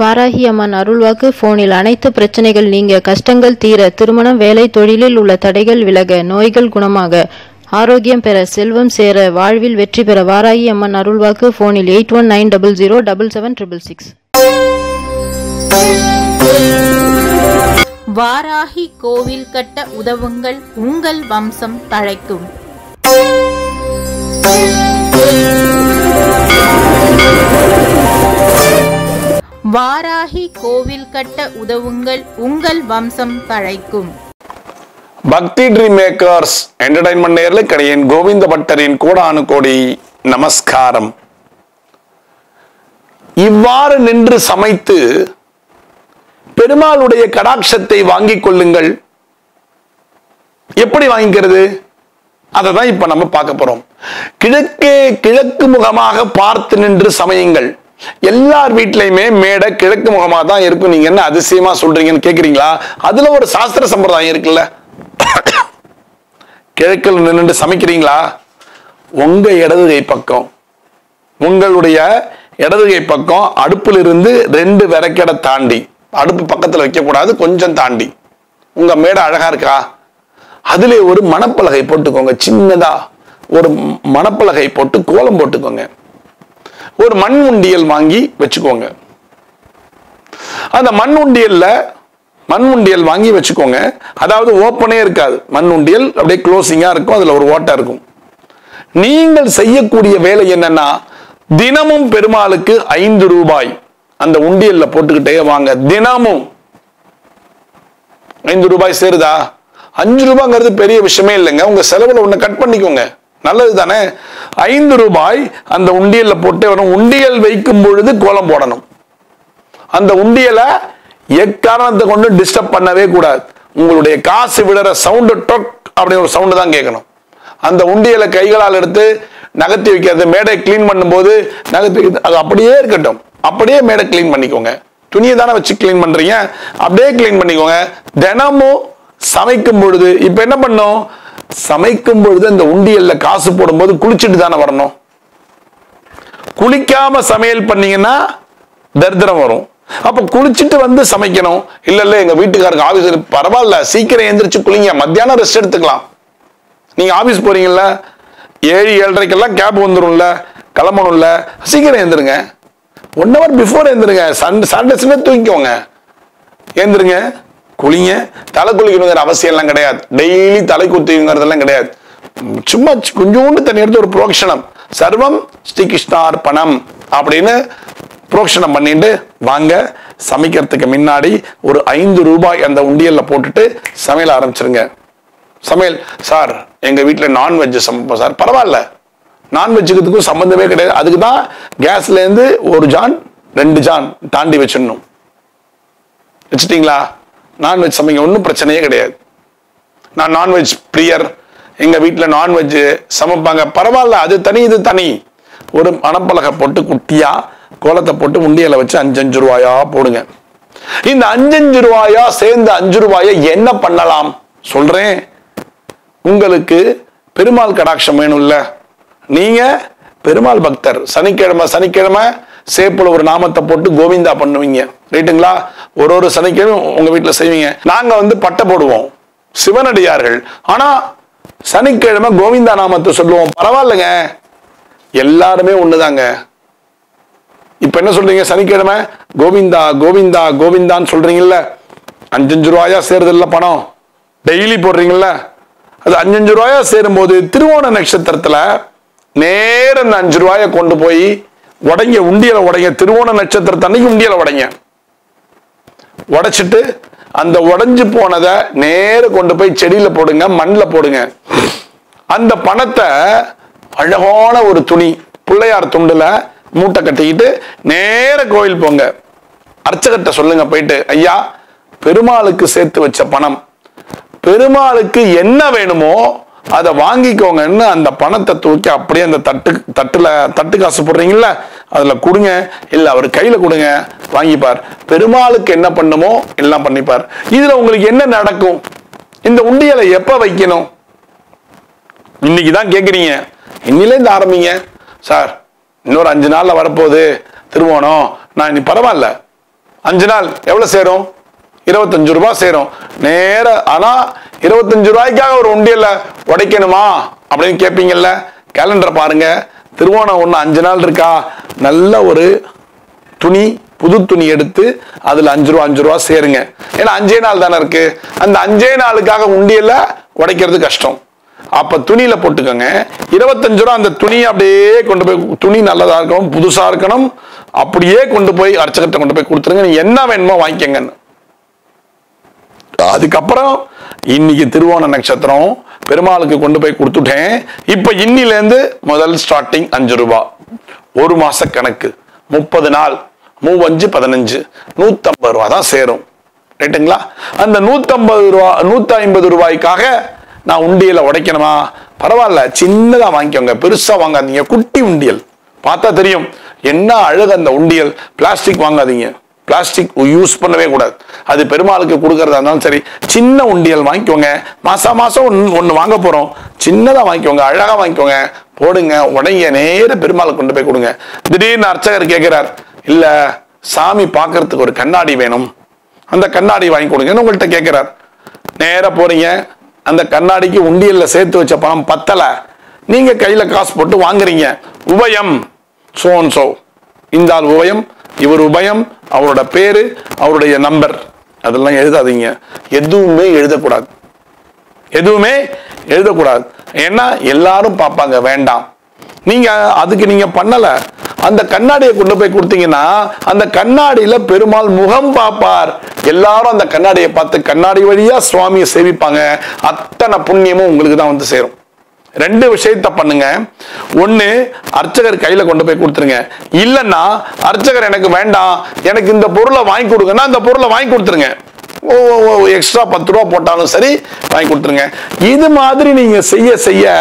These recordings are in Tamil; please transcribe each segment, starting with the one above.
வாராகி அம்மன் அருள்வாக்கு போனில் அனைத்து பிரச்சனைகள் நீங்க கஷ்டங்கள் தீர திருமணம் வேலை தொழிலில் உள்ள தடைகள் விலக நோய்கள் குணமாக. ஆரோக்கியம் பெற செல்வம் சேர வாழ்வில் வெற்றி பெற வாராகி அம்மன் அருள்வாக்கு போனில் eight one nine double zero double seven triple six. Varahi கோவில் கட்ட உதவுங்கள் உங்கள் வம்சம் தழைக்கும். வாராகி கோவில் கட்ட உதவுங்கள் உங்கள் வம்சம் தழைக்கும் பக்தி ட்ரீம் மேக்கர்ஸ் என்டர்டைன்மெண்ட் நேர்களுக்கு கோவிந்த பட்டரின் கோடானு கோடி நமஸ்காரம். இவ்வாறு நின்று சமைத்து பெருமாளுடைய கடாட்சத்தை வாங்கிக் கொள்ளுங்கள். எப்படி வாங்கிக்கிறது? அதை தான் இப்ப நம்ம பார்க்க போறோம். கிழக்கே கிழக்கு முகமாக பார்த்து நின்று சமையுங்கள். எல்லார் வீட்லயுமே மேடை கிழக்கு முகமா தான் இருக்கும். நீங்க என்ன அதிசயமா சொல்றீங்கன்னு கேக்குறீங்களா? அதுல ஒரு சாஸ்திர சம்பிரதாயம் இருக்குல்ல? கிழக்கில் நின்று சமைக்கிறீங்களா? உங்க இடது கை பக்கம். உங்களுடைய இடது கை பக்கம் அடுப்புல இருந்து ரெண்டு விறக்கடை தாண்டி. அடுப்பு பக்கத்துல வைக்கக்கூடாது கொஞ்சம் தாண்டி. உங்க மேடை அழகா இருக்கா? அதுல ஒரு மணப்பலகை போட்டுக்கோங்க சின்னதா. ஒரு மணப்பலகை போட்டு கோலம் போட்டுக்கோங்க. ஒரு மண் உண்டியல் வாங்கி வச்சுக்கோங்க. அந்த மண் உண்டியல்ல மண் உண்டியல் வாங்கி வச்சுக்கோங்க. அதாவது ஓப்பனே இருக்காது. மண் உண்டியல் அப்படியே க்ளோசிங்கா இருக்கும். அதுல ஒரு ஓட்டை இருக்கும். நீங்கள் செய்யக்கூடிய வேலை என்னன்னா தினமும் பெருமாளுக்கு ஐந்து ரூபாய் அந்த உண்டியல்ல போட்டுக்கிட்டே வாங்க. தினமும். ஐந்து ரூபாய் சேருதா? அஞ்சு ரூபாங்கிறது பெரிய விஷயமே இல்லைங்க. உங்க செலவுல ஒண்ணு கட் பண்ணிக்கோங்க. நல்லது தானே ஐந்து ரூபாய் அந்த உண்டியலில் போட்டே வரும். உண்டியல் வைக்கும் பொழுது கோலம் போடணும். அந்த உண்டியலை எக்காரணத்தை கொண்டு டிஸ்டர்ப் பண்ணவே கூடாது. உங்களுடைய காசு விடுற சவுண்டு டொக் அப்படி ஒரு சவுண்டு தான் கேட்கணும். அந்த உண்டியலை கைகளால் எடுத்து நகர்த்தி வைக்கிறது. மேடை கிளீன் பண்ணும்போது நகர்த்தி வைக்கிறது. அது அப்படியே இருக்கட்டும். அப்படியே மேடை கிளீன் பண்ணிக்கோங்க. துணியை தானே வச்சு கிளீன் பண்ணுறீங்க அப்படியே கிளீன் பண்ணிக்கோங்க. தினமும் சமைக்கும் பொழுது இப்போ என்ன பண்ணும் சமைக்கும் பொழுது அந்த உண்டியல்ல காசு போடும்போது குளிச்சுட்டு தானே வரணும்? குளிக்காம சமையல் பண்ணீங்கன்னா தரித்திரம் வரும். அப்ப குளிச்சுட்டு வந்து சமைக்கணும். இல்ல இல்ல எங்க வீட்டுக்காரங்க ஆபீஸ் பரவாயில்ல சீக்கிரம் எந்திரிச்சு குளிங்க. மத்தியானம் ரெஸ்ட் எடுத்துக்கலாம். நீங்க ஆபீஸ் போறீங்கல்ல? ஏழு ஏழரைக்கெல்லாம் கேப் வந்துடும்ல கிளம்பணும்ல? சீக்கிரம் எழுந்துருங்க ஒன் ஹவர் பிஃபோர் எழுந்துருங்க சண்டே சண்டே தூங்கிக்கோங்க. எழுந்துருங்க குளிங்க தலை குளிக்கணுங்கிற அவசியம் எல்லாம் கிடையாது. டெய்லி தலை குத்திங்கிறதெல்லாம் கிடையாது. சும்மா கொஞ்சோண்டு தண்ணி எடுத்து ஒரு புரோக்ஷணம். சர்வம் ஸ்ரீ கிருஷ்ணார்ப்பணம் அப்படின்னு புரோக்ஷணம் பண்ணிட்டு வாங்க. சமைக்கிறதுக்கு முன்னாடி ஒரு ஐந்து ரூபாய் அந்த உண்டியல்ல போட்டுட்டு சமையல் ஆரம்பிச்சிருங்க. சமையல் சார் எங்க வீட்டில் நான்வெஜ் சமைப்போம் சார். பரவாயில்ல. நான்வெஜ்ஜுக்கும் சம்பந்தமே கிடையாது. அதுக்கு தான் கேஸ்ல இருந்து ஒரு ஜான் ரெண்டு ஜான் தாண்டி வச்சிடணும். வச்சுட்டீங்களா? நான்வெஜ் சமைங்க ஒன்றும் பிரச்சனையே கிடையாது. நான் நான்வெஜ் பிரியர். எங்கள் வீட்டில் நான்வெஜ் சமைப்பாங்க. பரவாயில்ல அது தனி இது தனி. ஒரு மணப்பலகை போட்டு குட்டியாக கோலத்தை போட்டு உண்டியலை வச்சு அஞ்சு அஞ்சு ரூபாயா போடுங்க. இந்த அஞ்சஞ்சு ரூபாயா சேர்ந்த அஞ்சு ரூபாயை என்ன பண்ணலாம்? சொல்றேன். உங்களுக்கு பெருமாள் கடாட்சம் வேணும்ல. நீங்க பெருமாள் பக்தர். சனிக்கிழமை சனிக்கிழமை சேப்புல ஒரு நாமத்தை போட்டு கோவிந்தா பண்ணுவீங்க. ரைட்டுங்களா? ஒரு ஒரு சனிக்கிழமை உங்க வீட்டில் செய்வீங்க. நாங்க வந்து பட்டை போடுவோம். சிவனடியார்கள். ஆனா சனிக்கிழமை கோவிந்தா நாமத்தை சொல்லுவோம். பரவாயில்லைங்க. எல்லாருமே ஒண்ணுதாங்க. இப்ப என்ன சொல்றீங்க? சனிக்கிழமை கோவிந்தா கோவிந்தா கோவிந்தான்னு சொல்றீங்கல்ல. அஞ்சஞ்சு ரூபாயா சேருது இல்ல பணம்? டெய்லி போடுறீங்கல்ல. அது அஞ்சஞ்சு ரூபாயா சேரும்போது திருவோண நட்சத்திரத்துல நேர அந்த அஞ்சு ரூபாயை கொண்டு போய் உடைங்க உண்டியல உடைங்க. திருவோண நட்சத்திரத்தை அன்னைக்கு உண்டியல உடைங்க. உடைச்சிட்டு அந்த உடைஞ்சு போனதை நேர கொண்டு போய் செடியில போடுங்க மண்ணில் போடுங்க. அந்த பணத்தை அழகான ஒரு துணி பிள்ளையார் துண்டுல மூட்டை கட்டிக்கிட்டு நேர கோயில் போங்க. அர்ச்சகட்ட சொல்லுங்க போயிட்டு ஐயா பெருமாளுக்கு சேர்த்து வச்ச பணம். பெருமாளுக்கு என்ன வேணுமோ அதை வாங்கிக்கோங்கன்னு அந்த பணத்தை தூக்கி அப்படியே அந்த தட்டு தட்டுல தட்டு காசு போடுறீங்களா அதில் கொடுங்க இல்லை அவர் கையில் கொடுங்க வாங்கிப்பார். பெருமாளுக்கு என்ன பண்ணுமோ எல்லாம் பண்ணிப்பார். இதில் உங்களுக்கு என்ன நடக்கும்? இந்த உண்டியலை எப்போ வைக்கணும்? இன்னைக்கு தான் கேட்குறீங்க இன்னிலேருந்து ஆரம்பிங்க. சார் இன்னொரு அஞ்சு நாளில் வரப்போகுது. திருவோணம். நான் இனி பரவாயில்ல. அஞ்சு நாள் எவ்வளோ சேரும்? இருபத்தஞ்சு ரூபாய் சேரும். நேர ஆனால் இருபத்தஞ்சு ரூபாய்க்காக ஒரு உண்டியலை உடைக்கணுமா? அப்படின்னு கேட்பீங்கல்ல கேலண்டரை பாருங்கள் திருவோணம் ஒன்று அஞ்சு நாள் இருக்கா? நல்ல ஒரு துணி புது துணி எடுத்து அதில் அஞ்சு ரூபா அஞ்சு ரூபா சேருங்க. ஏன்னா அஞ்சே நாள் தானே இருக்கு. அந்த அஞ்சே நாளுக்காக உண்டியில் உடைக்கிறது கஷ்டம். அப்ப துணியில போட்டுக்கோங்க. இருபத்தஞ்சு ரூபா அந்த துணியை அப்படியே கொண்டு போய் துணி நல்லதா இருக்கணும் புதுசா இருக்கணும் அப்படியே கொண்டு போய் அர்ச்சகர்கிட்ட கொண்டு போய் கொடுத்துருங்க. நீ என்ன வேணுமோ வாங்கிக்கங்கன்னு. அதுக்கப்புறம் இன்னைக்கு திருவோண நட்சத்திரம் பெருமாளுக்கு கொண்டு போய் கொடுத்துட்டேன். இப்ப இன்னிலேருந்து முதல் ஸ்டார்டிங் அஞ்சு ரூபாய் ஒரு மாச கணக்கு. முப்பது நாள். மூவஞ்சு பதினஞ்சு. நூத்தம்பது ரூபா தான் சேரும். ரைட்டுங்களா அந்த நூத்தம்பது ரூபா நூத்தி ஐம்பது ரூபாய்க்காக நான் உண்டியல உடைக்கணுமா? பரவாயில்ல. சின்னதா வாங்கிக்கோங்க. பெருசா வாங்காதீங்க. குட்டி உண்டியல். பார்த்தா தெரியும். என்ன அழகு அந்த உண்டியல். பிளாஸ்டிக் வாங்காதீங்க. பிளாஸ்டிக் யூஸ் பண்ணவே கூடாது. அது பெருமாளுக்கு கொடுக்கறதா இருந்தாலும் சரி சின்ன உண்டியல் வாங்கிக்கோங்க. மாசா மாசம் ஒன்று ஒன்று வாங்க போகிறோம் சின்னதாக வாங்கிக்கோங்க அழகாக வாங்கிக்கோங்க. போடுங்க உடைய நேர பெருமாளுக்கு கொண்டு போய் கொடுங்க. திடீர்னு அர்ச்சகர் கேட்குறார் இல்லை சாமி பார்க்கறதுக்கு ஒரு கண்ணாடி வேணும். அந்த கண்ணாடி வாங்கி கொடுங்கன்னு உங்கள்கிட்ட கேட்குறார் நேராக போறீங்க. அந்த கண்ணாடிக்கு உண்டியலில் சேர்த்து வச்ச பணம் பத்தலை. நீங்கள் கையில் காசு போட்டு வாங்குறீங்க. உபயம் சோன் சோ இந்த உபயம் இவர் உபயம் அவரோட பேரு அவருடைய நம்பர் அதெல்லாம் எழுதாதீங்க. எதுவுமே எழுதக்கூடாது. எதுவுமே எழுதக்கூடாது. ஏன்னா எல்லாரும் பார்ப்பாங்க வேண்டாம். நீங்க அதுக்கு நீங்க பண்ணல. அந்த கண்ணாடியை கொண்டு போய் கொடுத்தீங்கன்னா அந்த கண்ணாடியில பெருமாள் முகம் பார்ப்பார். எல்லாரும் அந்த கண்ணாடியை பார்த்து கண்ணாடி வழியா சுவாமியை சேவிப்பாங்க. அத்தனை புண்ணியமும் உங்களுக்கு தான் வந்து சேரும். ரெண்டு விஷயத்த பண்ணுங்க. ஒன்று அர்ச்சகர் கையில கொண்டு போய் கொடுத்துருங்க. இல்லைன்னா அர்ச்சகர் எனக்கு வேண்டாம் எனக்கு இந்த பொருளை வாங்கி கொடுங்கன்னா அந்த பொருளை வாங்கி கொடுத்துருங்க. ஓ எக்ஸ்ட்ரா பத்து ரூபா போட்டாலும் சரி வாங்கி கொடுத்துருங்க. இது மாதிரி நீங்க செய்ய செய்ய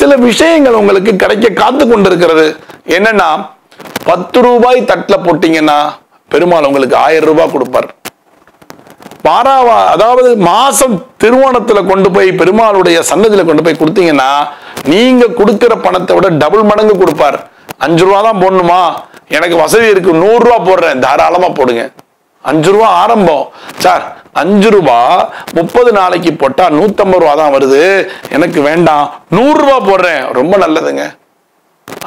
சில விஷயங்கள் உங்களுக்கு கிடைக்க காத்து கொண்டிருக்கிறது. என்னன்னா பத்து ரூபாய் தட்டில் போட்டீங்கன்னா பெருமாள் உங்களுக்கு ஆயிரம் ரூபாய் கொடுப்பார். பாராவா அதாவது மாசம் திருவோணத்துல கொண்டு போய் பெருமாளுடைய சன்னதியில கொண்டு போய் கொடுத்தீங்கன்னா நீங்க கொடுக்கிற பணத்தை விட டபுள் மடங்கு கொடுப்பார். அஞ்சு ரூபா தான் போடணுமா? எனக்கு வசதி இருக்கு நூறு ரூபா போடுறேன். தாராளமா போடுங்க. அஞ்சு ரூபா ஆரம்பம். சார் அஞ்சு ரூபா முப்பது நாளைக்கு போட்டா நூத்தம்பது ரூபா தான் வருது. எனக்கு வேண்டாம். நூறு ரூபா போடுறேன். ரொம்ப நல்லதுங்க.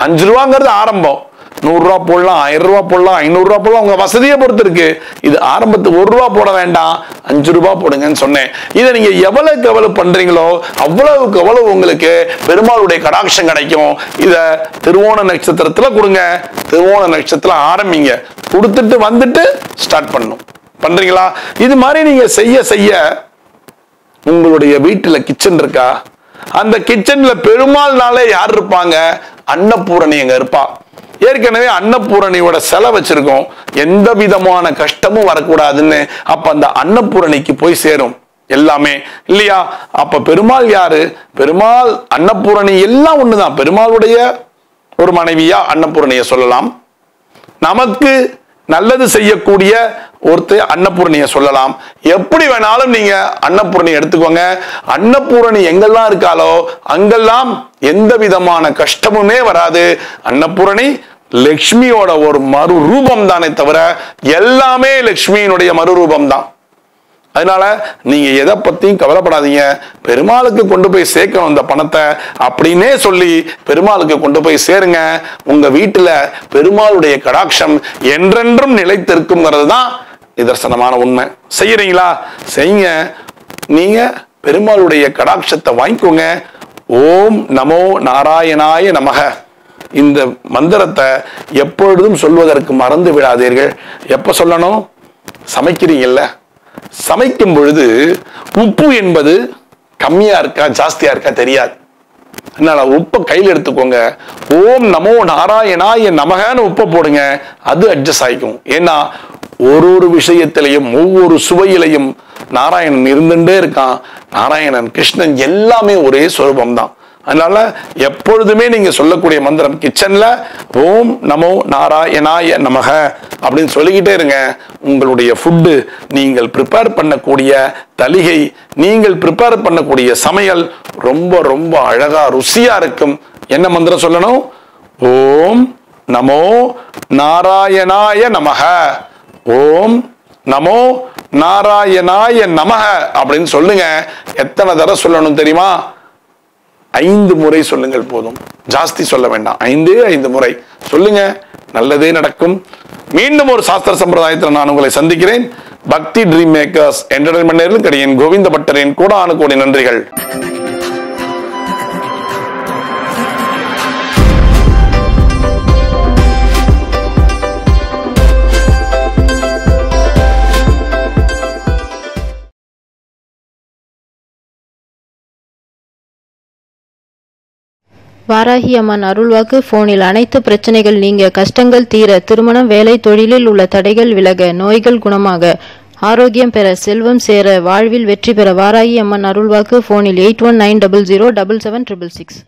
அஞ்சு ரூபாங்கிறது ஆரம்பம். நூறுரூவா போடலாம் ஆயிரம் ரூபா போடலாம் ஐநூறுரூவா போடலாம் உங்க வசதியை பொறுத்து இருக்கு இது ஆரம்பத்துக்கு ஒரு ரூபா போட வேண்டாம் அஞ்சு ரூபா போடுங்கன்னு சொன்னேன். இதை நீங்க எவ்வளவுக்கு எவ்வளவு பண்றீங்களோ அவ்வளவுக்கு எவ்வளவு உங்களுக்கு பெருமாளுடைய கடாட்சம் கிடைக்கும். இதை திருவோண நட்சத்திரத்துல கொடுங்க. திருவோண நட்சத்திரம் ஆரம்பிங்க. கொடுத்துட்டு வந்துட்டு ஸ்டார்ட் பண்ணும். பண்றீங்களா? இது மாதிரி நீங்க செய்ய செய்ய உங்களுடைய வீட்டுல கிச்சன் இருக்கா? அந்த கிச்சன்ல பெருமாள்னாலே யார் இருப்பாங்க? அன்னபூரணி அங்க இருப்பா. ஏற்கனவே அன்னபூரணியோட செலை வச்சிருக்கோம். எந்த விதமான கஷ்டமும் வரக்கூடாதுன்னு அப்ப அந்த அன்னபூரணிக்கு போய் சேரும். எல்லாமே. இல்லையா? அப்ப பெருமாள் யாரு? பெருமாள் அன்னபூரணி எல்லாம் ஒண்ணுதான். பெருமாளுடைய ஒரு மனைவியா அன்னபூரணிய சொல்லலாம். நமக்கு நல்லது செய்யக்கூடிய ஒருத்தர் அன்னபூரணிய சொல்லலாம். எப்படி வேணாலும் நீங்க அன்னபூரணி எடுத்துக்கோங்க. அன்னபூரணி எங்கெல்லாம் இருக்காலோ அங்கெல்லாம் எந்த விதமான கஷ்டமுமே வராது. அன்னபூரணி லக்ஷ்மியோட ஒரு மறு ரூபம் தானே தவிர எல்லாமே லக்ஷ்மியினுடைய மறுரூபம் தான் அதனால நீங்க எதை பத்தியும் கவலைப்படாதீங்க. பெருமாளுக்கு கொண்டு போய் சேர்க்கணும் இந்த பணத்தை அப்படின்னே சொல்லி பெருமாளுக்கு கொண்டு போய் சேருங்க. உங்க வீட்டுல பெருமாளுடைய கடாட்சம் என்றென்றும் நிலைத்திருக்குங்கிறது தான் நிதர்சனமான உண்மை. செய்யறீங்களா? செய்யுங்க. நீங்க பெருமாளுடைய கடாட்சத்தை வாங்கிக்கோங்க. ஓம் நமோ நாராயணாய நமக. இந்த மந்திரத்தை எப்பொழுதும் சொல்வதற்கு மறந்து விடாதீர்கள். எப்போ சொல்லணும்? சமைக்கிறீங்கல்ல. சமைக்கும் பொழுது உப்பு என்பது கம்மியாக இருக்கா ஜாஸ்தியாக இருக்கா தெரியாது. அதனால உப்பை கையில் எடுத்துக்கோங்க. ஓம் நமோ நாராயணாய நமகன்னு உப்பை போடுங்க. அது அட்ஜஸ்ட் ஆகிக்கும் ஏன்னா ஒரு ஒரு விஷயத்திலையும் ஒவ்வொரு சுவையிலையும் நாராயணன் இருந்துட்டே இருக்கான். நாராயணன் கிருஷ்ணன் எல்லாமே ஒரே சுரூபம் தான் அதனால எப்பொழுதுமே நீங்க சொல்லக்கூடிய மந்திரம் கிச்சன்ல ஓம் நமோ நாராயணாய நமக அப்படின்னு சொல்லிக்கிட்டே இருங்க. உங்களுடைய ஃபுட்டு நீங்கள் ப்ரிப்பேர் பண்ணக்கூடிய தலிகை நீங்கள் ப்ரிப்பேர் பண்ணக்கூடிய சமையல் ரொம்ப ரொம்ப அழகா ருசியா இருக்கும். என்ன மந்திரம் சொல்லணும்? ஓம் நமோ நாராயணாய நமக ஓம் நமோ நாராயணாய நமக அப்படின்னு சொல்லுங்க. எத்தனை தடவை சொல்லணும் தெரியுமா? ஐந்து முறை சொல்லுங்கள் போதும். ஜாஸ்தி சொல்ல வேண்டாம். ஐந்து ஐந்து முறை. சொல்லுங்க நல்லதே நடக்கும். மீண்டும் ஒரு சாஸ்திர சம்பிரதாயத்தில் நான் உங்களை சந்திக்கிறேன். பக்தி ட்ரீம் மேக்கர்ஸ் என்டர்டைன்மெண்ட் நேரில் கிடையின் கோவிந்த பட்டரின் கோடானு கோடி நன்றிகள். வாராகி அம்மன் அருள்வாக்கு போனில் அனைத்து பிரச்சனைகள் நீங்க கஷ்டங்கள் தீர திருமணம் வேலை தொழிலில் உள்ள தடைகள் விலக நோய்கள் குணமாக ஆரோக்கியம் பெற செல்வம் சேர வாழ்வில் வெற்றி பெற வாராகி அம்மன் அருள்வாக்கு போனில் eight one nine double zero double seven triple six